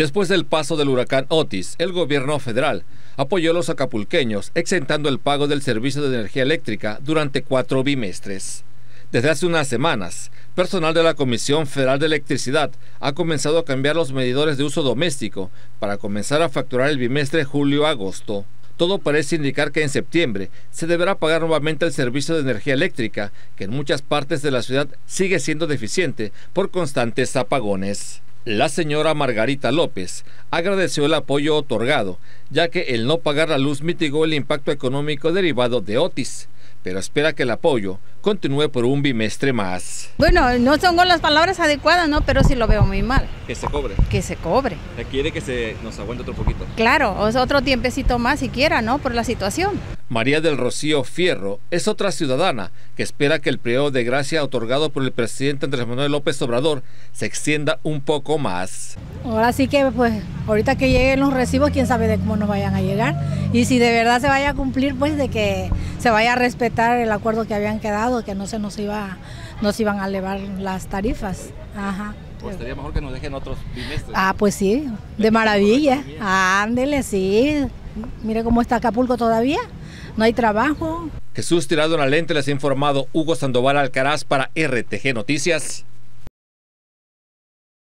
Después del paso del huracán Otis, el gobierno federal apoyó a los acapulqueños exentando el pago del servicio de energía eléctrica durante cuatro bimestres. Desde hace unas semanas, personal de la Comisión Federal de Electricidad ha comenzado a cambiar los medidores de uso doméstico para comenzar a facturar el bimestre julio-agosto. Todo parece indicar que en septiembre se deberá pagar nuevamente el servicio de energía eléctrica, que en muchas partes de la ciudad sigue siendo deficiente por constantes apagones. La señora Margarita López agradeció el apoyo otorgado, ya que el no pagar la luz mitigó el impacto económico derivado de Otis pero espera que el apoyo continúe por un bimestre más. Bueno, no son las palabras adecuadas, ¿no? Pero sí lo veo muy mal. Que se cobre. Que se cobre. ¿Quiere que se nos aguante otro poquito? Claro, otro tiempecito más siquiera, ¿no? Por la situación. María del Rocío Fierro es otra ciudadana que espera que el periodo de gracia otorgado por el presidente Andrés Manuel López Obrador se extienda un poco más. Ahora sí que, pues, ahorita que lleguen los recibos, quién sabe de cómo nos vayan a llegar. Y si de verdad se vaya a cumplir, pues, de que se vaya a respetar el acuerdo que habían quedado, que no se nos iba, nos iban a elevar las tarifas. Ajá. Pues estaría mejor que nos dejen otros bimestres. Ah, pues sí, de maravilla. Ándele, sí. Mire cómo está Acapulco todavía. No hay trabajo. Jesús Tirado en la lente les ha informado Hugo Sandoval Alcaraz para RTG Noticias.